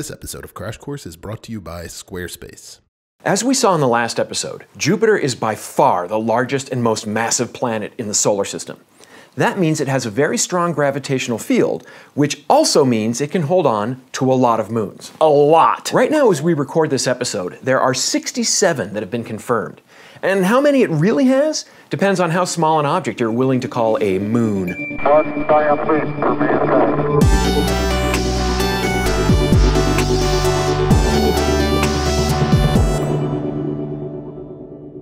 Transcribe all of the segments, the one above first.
This episode of Crash Course is brought to you by Squarespace. As we saw in the last episode, Jupiter is by far the largest and most massive planet in the solar system. That means it has a very strong gravitational field, which also means it can hold on to a lot of moons. A lot! Right now, as we record this episode, there are 67 that have been confirmed. And how many it really has depends on how small an object you're willing to call a moon.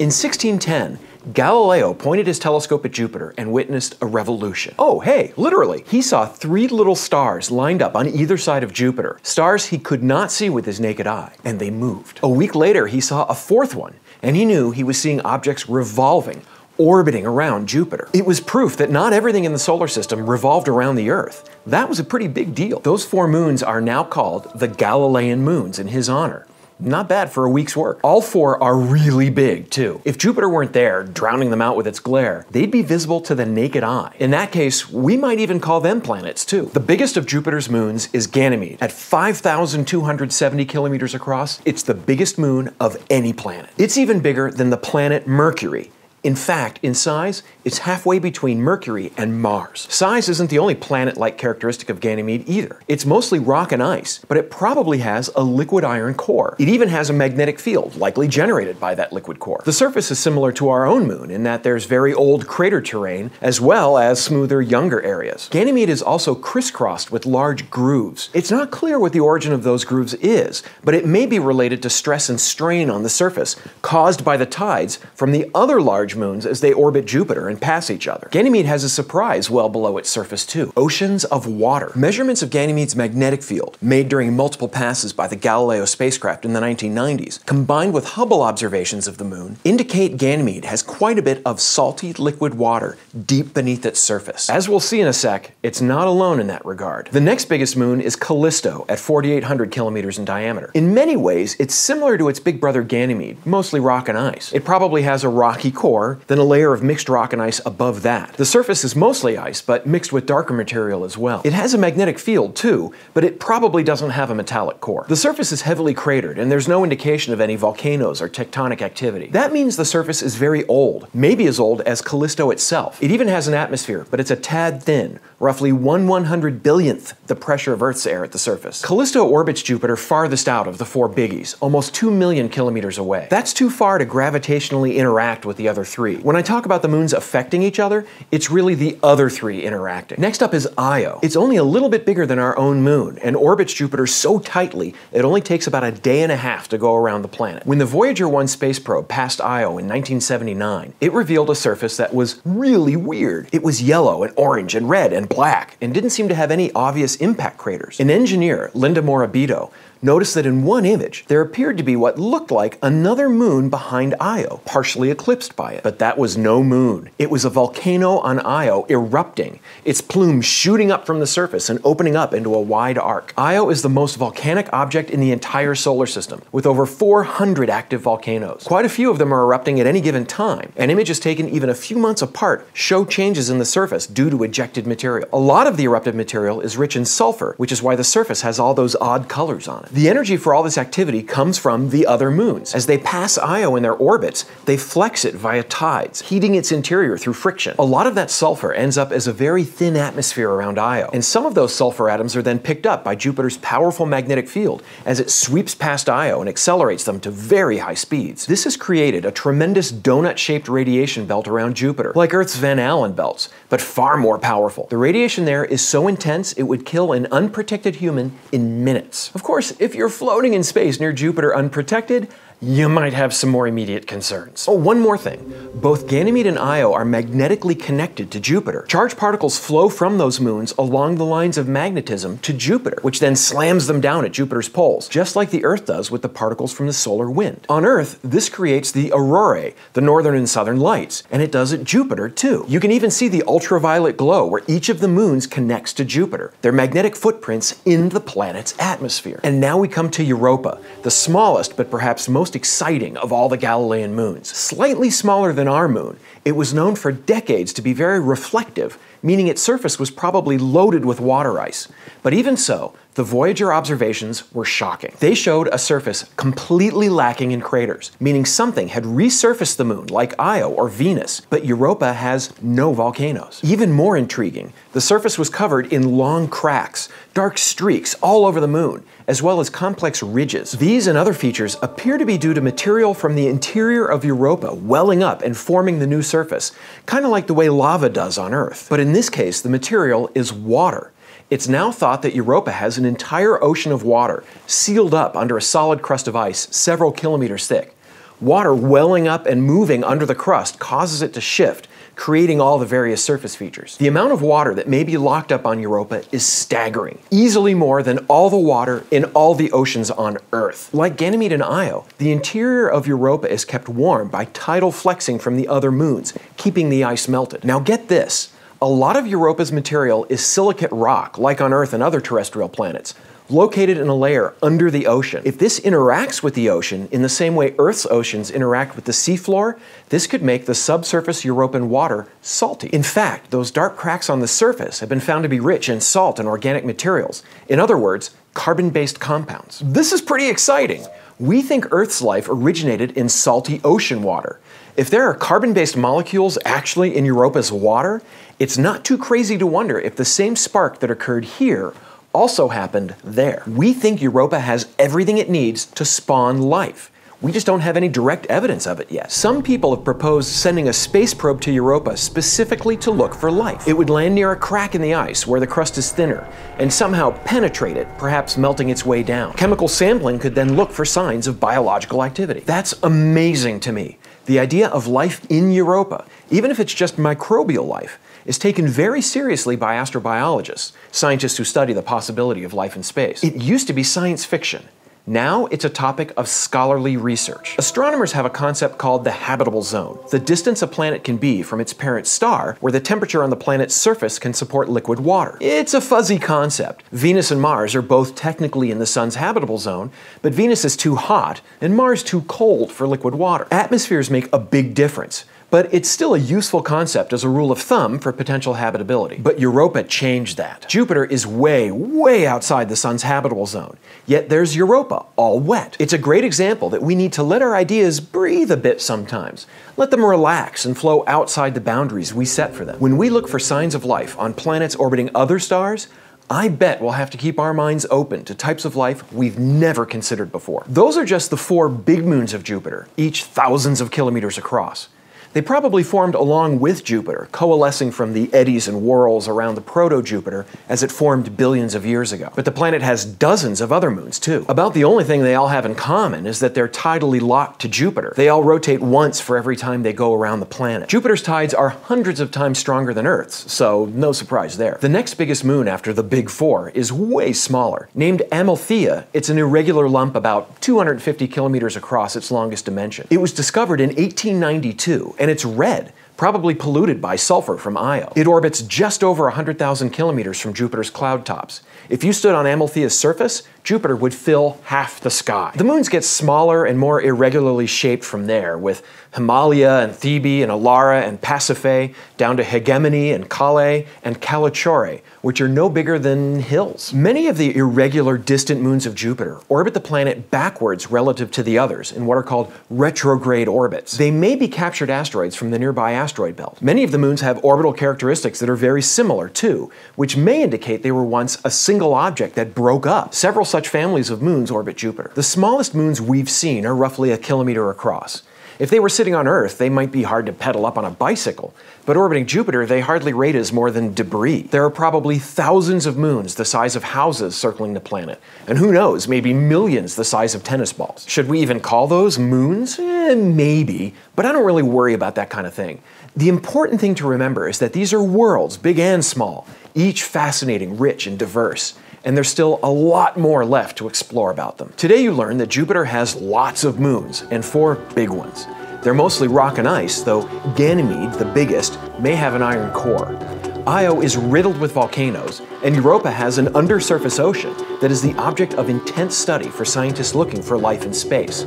In 1610, Galileo pointed his telescope at Jupiter and witnessed a revolution. Oh, hey, literally. He saw three little stars lined up on either side of Jupiter, stars he could not see with his naked eye, and they moved. A week later, he saw a fourth one, and he knew he was seeing objects revolving, orbiting around Jupiter. It was proof that not everything in the solar system revolved around the Earth. That was a pretty big deal. Those four moons are now called the Galilean moons in his honor. Not bad for a week's work. All four are really big, too. If Jupiter weren't there, drowning them out with its glare, they'd be visible to the naked eye. In that case, we might even call them planets, too. The biggest of Jupiter's moons is Ganymede. At 5,270 kilometers across, it's the biggest moon of any planet. It's even bigger than the planet Mercury. In fact, in size, it's halfway between Mercury and Mars. Size isn't the only planet like characteristic of Ganymede either. It's mostly rock and ice, but it probably has a liquid iron core. It even has a magnetic field, likely generated by that liquid core. The surface is similar to our own moon in that there's very old crater terrain as well as smoother, younger areas. Ganymede is also crisscrossed with large grooves. It's not clear what the origin of those grooves is, but it may be related to stress and strain on the surface caused by the tides from the other large moons as they orbit Jupiter and pass each other. Ganymede has a surprise well below its surface, too oceans of water. Measurements of Ganymede's magnetic field, made during multiple passes by the Galileo spacecraft in the 1990s, combined with Hubble observations of the moon, indicate Ganymede has quite a bit of salty liquid water deep beneath its surface. As we'll see in a sec, it's not alone in that regard. The next biggest moon is Callisto at 4,800 kilometers in diameter. In many ways, it's similar to its big brother Ganymede, mostly rock and ice. It probably has a rocky core then a layer of mixed rock and ice above that. The surface is mostly ice, but mixed with darker material as well. It has a magnetic field too, but it probably doesn't have a metallic core. The surface is heavily cratered, and there's no indication of any volcanoes or tectonic activity. That means the surface is very old, maybe as old as Callisto itself. It even has an atmosphere, but it's a tad thin, roughly 1 100 billionth the pressure of Earth's air at the surface. Callisto orbits Jupiter farthest out of the four biggies, almost 2 million kilometers away. That's too far to gravitationally interact with the other three. When I talk about the moons affecting each other, it's really the other three interacting. Next up is Io. It's only a little bit bigger than our own moon and orbits Jupiter so tightly it only takes about a day and a half to go around the planet. When the Voyager 1 space probe passed Io in 1979, it revealed a surface that was really weird. It was yellow and orange and red and black and didn't seem to have any obvious impact craters. An engineer, Linda Morabito, noticed that in one image, there appeared to be what looked like another moon behind Io, partially eclipsed by it. But that was no moon. It was a volcano on Io erupting, its plume shooting up from the surface and opening up into a wide arc. Io is the most volcanic object in the entire solar system, with over 400 active volcanoes. Quite a few of them are erupting at any given time, and images taken even a few months apart show changes in the surface due to ejected material. A lot of the erupted material is rich in sulfur, which is why the surface has all those odd colors on it. The energy for all this activity comes from the other moons. As they pass Io in their orbits, they flex it via tides, heating its interior through friction. A lot of that sulfur ends up as a very thin atmosphere around Io, and some of those sulfur atoms are then picked up by Jupiter's powerful magnetic field as it sweeps past Io and accelerates them to very high speeds. This has created a tremendous donut-shaped radiation belt around Jupiter, like Earth's Van Allen belts, but far more powerful. The radiation there is so intense it would kill an unprotected human in minutes. Of course, if you're floating in space near Jupiter unprotected, you might have some more immediate concerns. Oh, one more thing. Both Ganymede and Io are magnetically connected to Jupiter. Charged particles flow from those moons along the lines of magnetism to Jupiter, which then slams them down at Jupiter's poles, just like the Earth does with the particles from the solar wind. On Earth, this creates the aurorae, the northern and southern lights, and it does at Jupiter too. You can even see the ultraviolet glow where each of the moons connects to Jupiter, their magnetic footprints in the planet's atmosphere. And now we come to Europa, the smallest but perhaps most most exciting of all the Galilean moons. Slightly smaller than our moon, it was known for decades to be very reflective meaning its surface was probably loaded with water ice. But even so, the Voyager observations were shocking. They showed a surface completely lacking in craters, meaning something had resurfaced the moon, like Io or Venus, but Europa has no volcanoes. Even more intriguing, the surface was covered in long cracks, dark streaks all over the moon, as well as complex ridges. These and other features appear to be due to material from the interior of Europa welling up and forming the new surface, kind of like the way lava does on Earth. But in this case, the material is water. It's now thought that Europa has an entire ocean of water sealed up under a solid crust of ice several kilometers thick. Water welling up and moving under the crust causes it to shift, creating all the various surface features. The amount of water that may be locked up on Europa is staggering, easily more than all the water in all the oceans on Earth. Like Ganymede and Io, the interior of Europa is kept warm by tidal flexing from the other moons, keeping the ice melted. Now get this. A lot of Europa's material is silicate rock, like on Earth and other terrestrial planets, located in a layer under the ocean. If this interacts with the ocean in the same way Earth's oceans interact with the seafloor, this could make the subsurface European water salty. In fact, those dark cracks on the surface have been found to be rich in salt and organic materials. In other words, carbon based compounds. This is pretty exciting. We think Earth's life originated in salty ocean water. If there are carbon based molecules actually in Europa's water, it's not too crazy to wonder if the same spark that occurred here also happened there. We think Europa has everything it needs to spawn life. We just don't have any direct evidence of it yet. Some people have proposed sending a space probe to Europa specifically to look for life. It would land near a crack in the ice where the crust is thinner and somehow penetrate it, perhaps melting its way down. Chemical sampling could then look for signs of biological activity. That's amazing to me. The idea of life in Europa, even if it's just microbial life, is taken very seriously by astrobiologists, scientists who study the possibility of life in space. It used to be science fiction. Now it's a topic of scholarly research. Astronomers have a concept called the habitable zone, the distance a planet can be from its parent star, where the temperature on the planet's surface can support liquid water. It's a fuzzy concept. Venus and Mars are both technically in the Sun's habitable zone, but Venus is too hot and Mars too cold for liquid water. Atmospheres make a big difference but it's still a useful concept as a rule of thumb for potential habitability. But Europa changed that. Jupiter is way, way outside the Sun's habitable zone, yet there's Europa, all wet. It's a great example that we need to let our ideas breathe a bit sometimes. Let them relax and flow outside the boundaries we set for them. When we look for signs of life on planets orbiting other stars, I bet we'll have to keep our minds open to types of life we've never considered before. Those are just the four big moons of Jupiter, each thousands of kilometers across. They probably formed along with Jupiter, coalescing from the eddies and whirls around the proto Jupiter as it formed billions of years ago. But the planet has dozens of other moons, too. About the only thing they all have in common is that they're tidally locked to Jupiter. They all rotate once for every time they go around the planet. Jupiter's tides are hundreds of times stronger than Earth's, so no surprise there. The next biggest moon after the Big Four is way smaller. Named Amalthea, it's an irregular lump about 250 kilometers across its longest dimension. It was discovered in 1892 and it's red, probably polluted by sulfur from Io. It orbits just over 100,000 kilometers from Jupiter's cloud tops. If you stood on Amalthea's surface, Jupiter would fill half the sky. The moons get smaller and more irregularly shaped from there, with Himalia and Thebe and Elara and Pasiphae, down to Hegemone and Kale and Callichore, which are no bigger than hills. Many of the irregular distant moons of Jupiter orbit the planet backwards relative to the others in what are called retrograde orbits. They may be captured asteroids from the nearby asteroid belt. Many of the moons have orbital characteristics that are very similar too, which may indicate they were once a single object that broke up. Several such families of moons orbit Jupiter. The smallest moons we've seen are roughly a kilometer across. If they were sitting on Earth, they might be hard to pedal up on a bicycle, but orbiting Jupiter, they hardly rate as more than debris. There are probably thousands of moons the size of houses circling the planet, and who knows, maybe millions the size of tennis balls. Should we even call those moons? Eh, maybe, but I don't really worry about that kind of thing. The important thing to remember is that these are worlds, big and small, each fascinating, rich, and diverse and there's still a lot more left to explore about them. Today you learned that Jupiter has lots of moons, and four big ones. They're mostly rock and ice, though Ganymede, the biggest, may have an iron core. Io is riddled with volcanoes, and Europa has an undersurface ocean that is the object of intense study for scientists looking for life in space.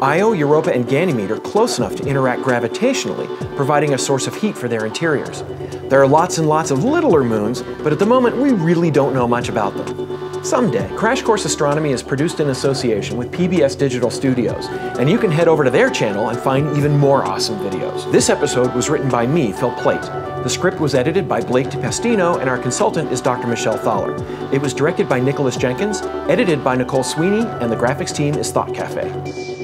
Io, Europa, and Ganymede are close enough to interact gravitationally, providing a source of heat for their interiors. There are lots and lots of littler moons, but at the moment we really don't know much about them. Someday, Crash Course Astronomy is produced in association with PBS Digital Studios, and you can head over to their channel and find even more awesome videos. This episode was written by me, Phil Plait. The script was edited by Blake DePastino, and our consultant is Dr. Michelle Thaller. It was directed by Nicholas Jenkins, edited by Nicole Sweeney, and the graphics team is Thought Cafe.